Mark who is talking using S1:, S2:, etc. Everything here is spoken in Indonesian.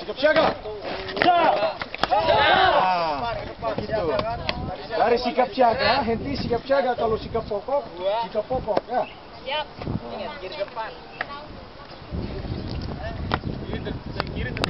S1: Sikap siaga. Ah, gitu. Dari sikap siaga, henti sikap siaga. Kalau sikap pokok, sikap pokok ya.
S2: Siap. Ingat kiri depan.